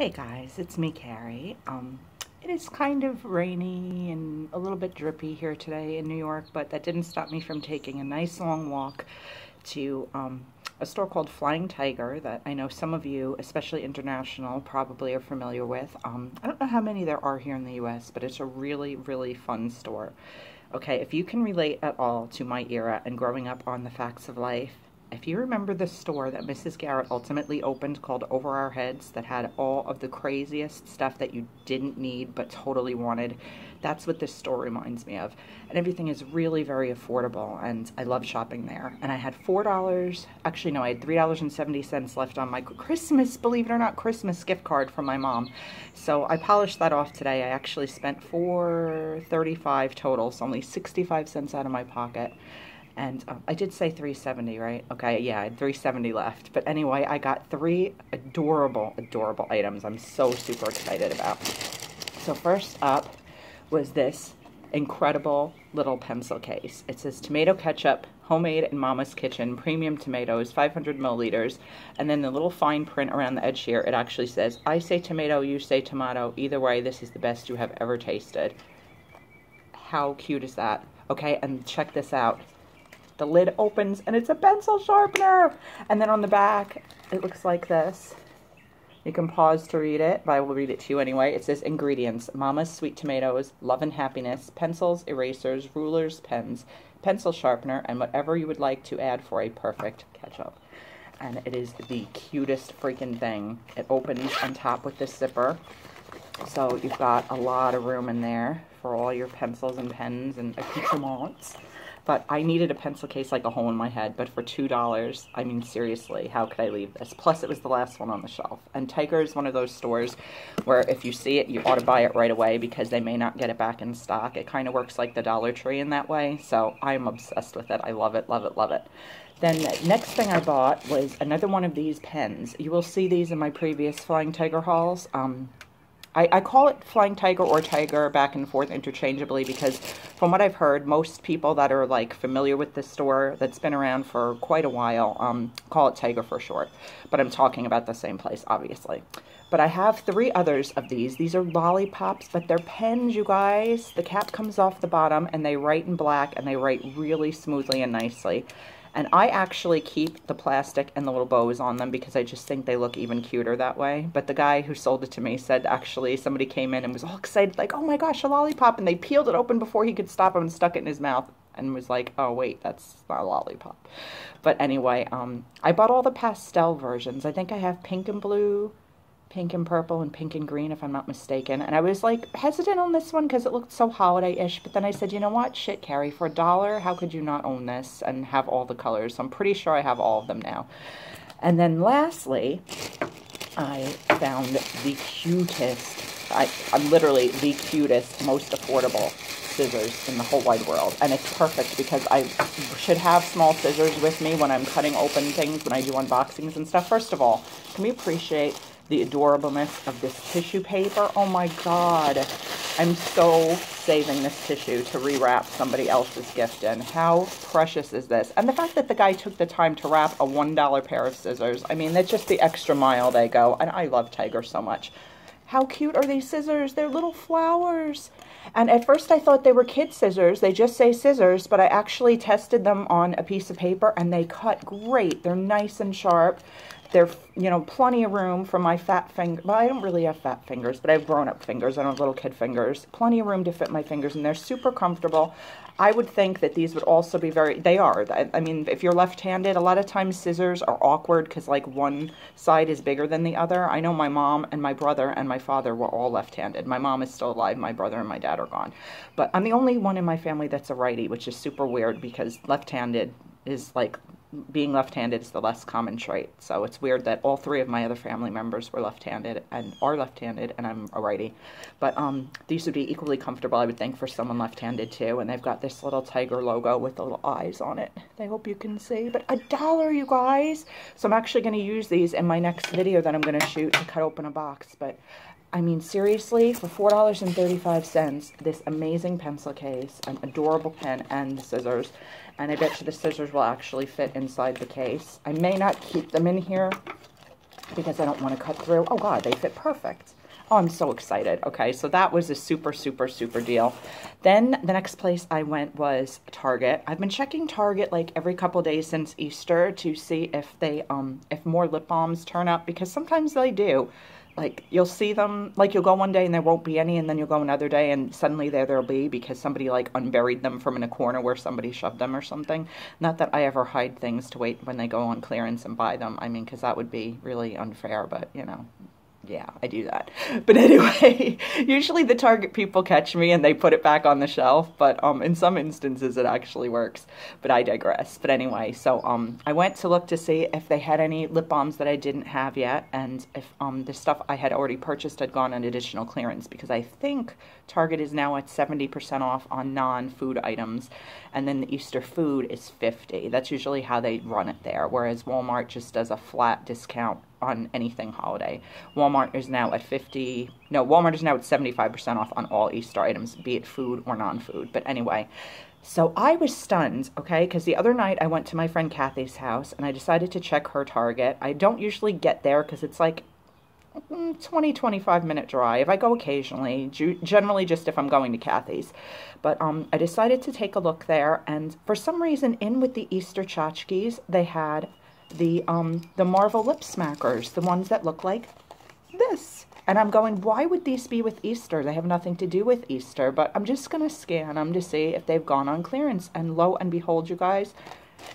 Hey guys, it's me, Carrie. Um, it is kind of rainy and a little bit drippy here today in New York, but that didn't stop me from taking a nice long walk to um, a store called Flying Tiger that I know some of you, especially international, probably are familiar with. Um, I don't know how many there are here in the U.S., but it's a really, really fun store. Okay, if you can relate at all to my era and growing up on the facts of life, if you remember the store that Mrs. Garrett ultimately opened called Over Our Heads that had all of the craziest stuff that you didn't need but totally wanted, that's what this store reminds me of. And everything is really very affordable and I love shopping there. And I had $4, actually no, I had $3.70 left on my Christmas, believe it or not, Christmas gift card from my mom. So I polished that off today. I actually spent $4.35 total, so only 65 cents out of my pocket. And um, I did say 370, right? Okay, yeah, I had 370 left. But anyway, I got three adorable, adorable items I'm so super excited about. So first up was this incredible little pencil case. It says tomato ketchup, homemade in Mama's Kitchen, premium tomatoes, 500 milliliters. And then the little fine print around the edge here, it actually says, I say tomato, you say tomato. Either way, this is the best you have ever tasted. How cute is that? Okay, and check this out. The lid opens and it's a pencil sharpener. And then on the back, it looks like this. You can pause to read it, but I will read it to you anyway. It says ingredients Mama's sweet tomatoes, love and happiness, pencils, erasers, rulers, pens, pencil sharpener, and whatever you would like to add for a perfect ketchup. And it is the cutest freaking thing. It opens on top with this zipper. So you've got a lot of room in there for all your pencils and pens and accoutrements. But I needed a pencil case like a hole in my head. But for $2, I mean, seriously, how could I leave this? Plus, it was the last one on the shelf. And Tiger is one of those stores where if you see it, you ought to buy it right away because they may not get it back in stock. It kind of works like the Dollar Tree in that way. So I'm obsessed with it. I love it, love it, love it. Then next thing I bought was another one of these pens. You will see these in my previous Flying Tiger hauls. Um, I, I, call it Flying Tiger or Tiger back and forth interchangeably because from what I've heard, most people that are like familiar with this store that's been around for quite a while um, call it Tiger for short. But I'm talking about the same place, obviously. But I have three others of these. These are lollipops, but they're pens, you guys. The cap comes off the bottom and they write in black and they write really smoothly and nicely. And I actually keep the plastic and the little bows on them because I just think they look even cuter that way. But the guy who sold it to me said actually somebody came in and was all excited, like, oh my gosh, a lollipop. And they peeled it open before he could stop him and stuck it in his mouth and was like, oh wait, that's not a lollipop. But anyway, um, I bought all the pastel versions. I think I have pink and blue, pink and purple and pink and green, if I'm not mistaken. And I was like hesitant on this one because it looked so holiday-ish. But then I said, you know what? Shit, Carrie, for a dollar, how could you not own this and have all the colors? So I'm pretty sure I have all of them now. And then lastly, I found the cutest, I, I'm literally the cutest, most affordable scissors in the whole wide world. And it's perfect because I should have small scissors with me when I'm cutting open things, when I do unboxings and stuff. First of all, can we appreciate the adorableness of this tissue paper. Oh my God. I'm so saving this tissue to rewrap somebody else's gift in. How precious is this? And the fact that the guy took the time to wrap a $1 pair of scissors. I mean, that's just the extra mile they go. And I love Tiger so much. How cute are these scissors? They're little flowers. And at first I thought they were kid scissors. They just say scissors, but I actually tested them on a piece of paper and they cut great. They're nice and sharp. There's, you know, plenty of room for my fat finger. Well, I don't really have fat fingers, but I have grown-up fingers. I don't have little kid fingers. Plenty of room to fit my fingers, and they're super comfortable. I would think that these would also be very, they are. I mean, if you're left-handed, a lot of times scissors are awkward because, like, one side is bigger than the other. I know my mom and my brother and my father were all left-handed. My mom is still alive. My brother and my dad are gone. But I'm the only one in my family that's a righty, which is super weird because left-handed is, like, being left-handed is the less common trait. So it's weird that all three of my other family members were left-handed and are left-handed, and I'm a righty. But um, these would be equally comfortable, I would think, for someone left-handed too. And they've got this little tiger logo with the little eyes on it. I hope you can see. But a dollar, you guys! So I'm actually going to use these in my next video that I'm going to shoot to cut open a box. But I mean, seriously, for $4.35, this amazing pencil case, an adorable pen, and scissors. And I bet you the scissors will actually fit inside the case. I may not keep them in here because I don't want to cut through. Oh God, they fit perfect. Oh, I'm so excited. Okay, so that was a super, super, super deal. Then the next place I went was Target. I've been checking Target like every couple days since Easter to see if they, um, if more lip balms turn up because sometimes they do. Like you'll see them, like you'll go one day and there won't be any, and then you'll go another day and suddenly there there'll be because somebody like unburied them from in a corner where somebody shoved them or something. Not that I ever hide things to wait when they go on clearance and buy them. I mean, because that would be really unfair, but you know, yeah, I do that. But anyway, usually the Target people catch me and they put it back on the shelf, but um, in some instances it actually works. But I digress. But anyway, so um, I went to look to see if they had any lip balms that I didn't have yet, and if um, the stuff I had already purchased had gone on additional clearance, because I think Target is now at 70% off on non-food items, and then the Easter food is 50. That's usually how they run it there, whereas Walmart just does a flat discount on anything holiday. Walmart is now at 50, no, Walmart is now at 75% off on all Easter items, be it food or non-food. But anyway, so I was stunned, okay, because the other night I went to my friend Kathy's house and I decided to check her Target. I don't usually get there because it's like mm, 20 25 minute drive i go occasionally generally just if i'm going to kathy's but um, i decided to take a look there and for some reason in with the easter tchotchkes they had the um, the Marvel lip smackers, the ones that look like this. And I'm going, why would these be with Easter? They have nothing to do with Easter. But I'm just going to scan them to see if they've gone on clearance. And lo and behold, you guys,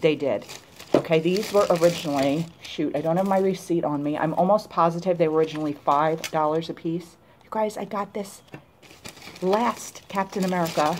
they did. Okay, these were originally, shoot, I don't have my receipt on me. I'm almost positive they were originally $5 a piece. You guys, I got this last Captain America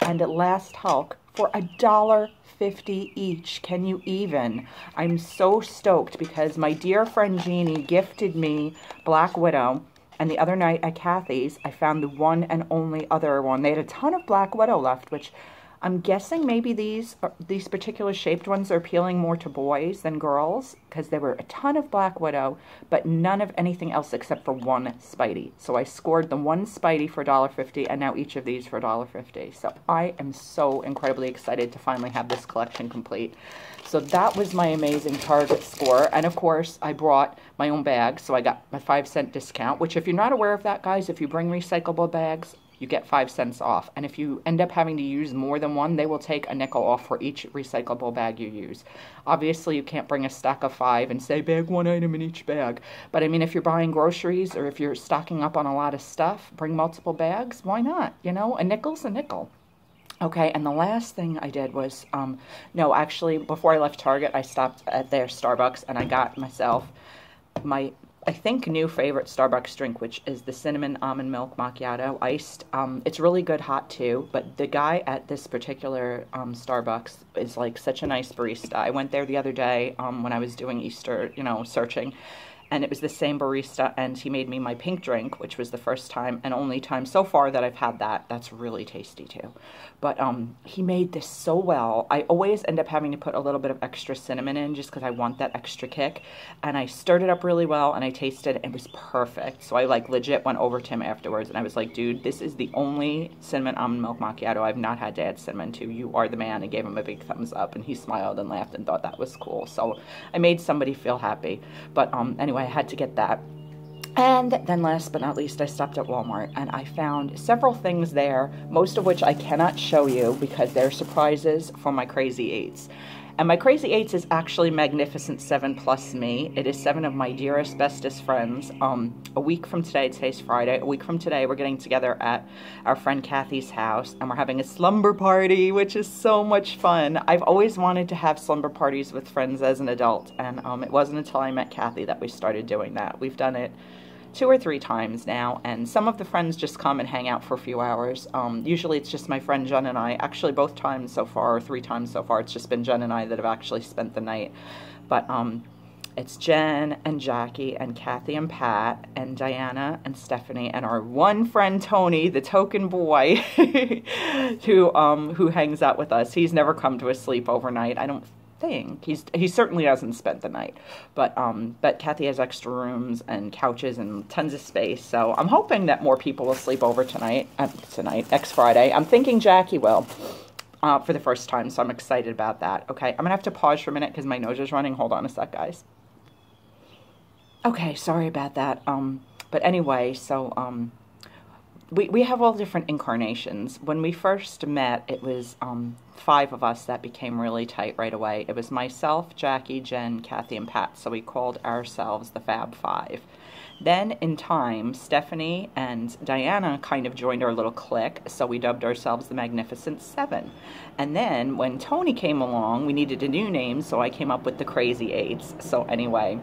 and last Hulk for a dollar 50 each. Can you even? I'm so stoked because my dear friend Jeannie gifted me Black Widow. And the other night at Kathy's, I found the one and only other one. They had a ton of Black Widow left, which I'm guessing maybe these these particular shaped ones are appealing more to boys than girls because there were a ton of Black Widow, but none of anything else except for one Spidey. So I scored the one Spidey for $1.50 and now each of these for $1.50. So I am so incredibly excited to finally have this collection complete. So that was my amazing Target score. And of course, I brought my own bag, so I got my 5 cent discount, which if you're not aware of that, guys, if you bring recyclable bags, you get five cents off. And if you end up having to use more than one, they will take a nickel off for each recyclable bag you use. Obviously, you can't bring a stack of five and say bag one item in each bag. But I mean, if you're buying groceries or if you're stocking up on a lot of stuff, bring multiple bags. Why not? You know, a nickel's a nickel. Okay, and the last thing I did was, um, no, actually, before I left Target, I stopped at their Starbucks and I got myself my I think new favorite Starbucks drink, which is the cinnamon almond milk macchiato iced. Um, it's really good hot too, but the guy at this particular um, Starbucks is like such a nice barista. I went there the other day um, when I was doing Easter, you know, searching, and it was the same barista and he made me my pink drink which was the first time and only time so far that I've had that. That's really tasty too. But um he made this so well. I always end up having to put a little bit of extra cinnamon in just because I want that extra kick. And I stirred it up really well and I tasted it and it was perfect. So I like legit went over to him afterwards and I was like dude this is the only cinnamon almond milk macchiato I've not had to add cinnamon to. You are the man I gave him a big thumbs up and he smiled and laughed and thought that was cool. So I made somebody feel happy. But um anyway I had to get that. And then last but not least, I stopped at Walmart and I found several things there, most of which I cannot show you because they're surprises for my crazy eights. And my crazy eights is actually Magnificent Seven plus me. It is seven of my dearest, bestest friends. Um, a week from today, today's Friday, a week from today, we're getting together at our friend Kathy's house and we're having a slumber party, which is so much fun. I've always wanted to have slumber parties with friends as an adult, and um, it wasn't until I met Kathy that we started doing that. We've done it two or three times now, and some of the friends just come and hang out for a few hours. Um, usually it's just my friend Jen and I. Actually, both times so far, or three times so far, it's just been Jen and I that have actually spent the night. But um, it's Jen and Jackie and Kathy and Pat and Diana and Stephanie and our one friend Tony, the token boy, who um, who hangs out with us. He's never come to a sleep overnight. I don't thing. He's he certainly hasn't spent the night, but um, but Kathy has extra rooms and couches and tons of space. So I'm hoping that more people will sleep over tonight. Uh, tonight, next Friday. I'm thinking Jackie will. Uh, for the first time, so I'm excited about that. Okay, I'm gonna have to pause for a minute because my nose is running. Hold on a sec, guys. Okay, sorry about that. Um, but anyway, so um, we, we have all different incarnations. When we first met, it was um, five of us that became really tight right away. It was myself, Jackie, Jen, Kathy, and Pat. So we called ourselves the Fab Five. Then, in time, Stephanie and Diana kind of joined our little clique, so we dubbed ourselves the Magnificent Seven. And then, when Tony came along, we needed a new name, so I came up with the Crazy Eights. So, anyway,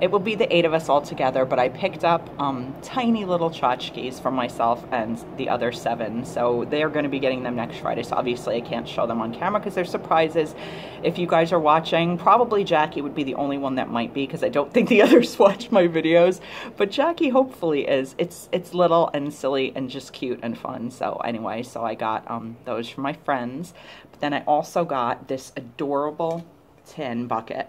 it will be the eight of us all together, but I picked up um, tiny little tchotchkes for myself and the other seven. So they're going to be getting them next Friday. So obviously I can't show them on camera because they're surprises. If you guys are watching, probably Jackie would be the only one that might be because I don't think the others watch my videos. But Jackie hopefully is. It's it's little and silly and just cute and fun. So anyway, so I got um, those for my friends. But then I also got this adorable tin bucket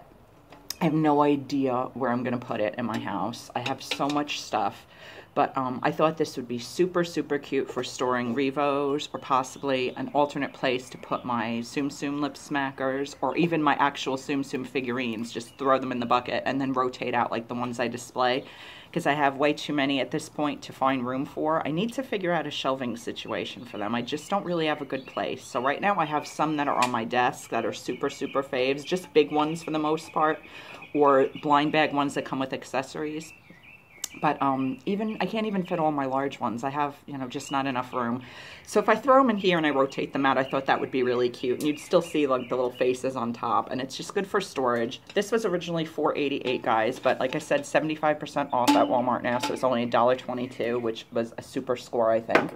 I have no idea where I'm going to put it in my house. I have so much stuff. But um, I thought this would be super, super cute for storing Revos or possibly an alternate place to put my Tsum Tsum lip smackers or even my actual Tsum Tsum figurines. Just throw them in the bucket and then rotate out like the ones I display because I have way too many at this point to find room for. I need to figure out a shelving situation for them. I just don't really have a good place. So right now I have some that are on my desk that are super, super faves, just big ones for the most part or blind bag ones that come with accessories. But um, even I can't even fit all my large ones. I have, you know, just not enough room. So if I throw them in here and I rotate them out, I thought that would be really cute. And you'd still see like the little faces on top. And it's just good for storage. This was originally $4.88, guys. But like I said, 75% off at Walmart now. So it's only $1.22, which was a super score, I think.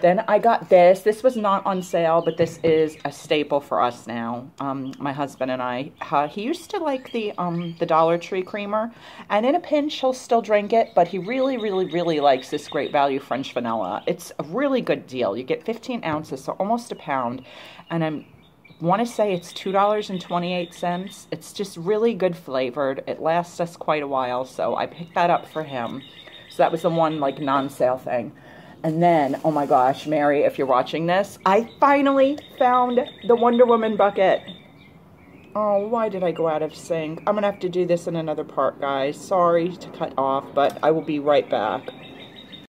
Then I got this. This was not on sale, but this is a staple for us now. Um, my husband and I. Uh, he used to like the um, the Dollar Tree creamer, and in a pinch he'll still drink it. But he really, really, really likes this Great Value French Vanilla. It's a really good deal. You get 15 ounces, so almost a pound, and I'm want to say it's $2.28. It's just really good flavored. It lasts us quite a while, so I picked that up for him. So that was the one like non-sale thing. And then, oh my gosh, Mary, if you're watching this, I finally found the Wonder Woman bucket. Oh, why did I go out of sync? I'm going to have to do this in another part, guys. Sorry to cut off, but I will be right back.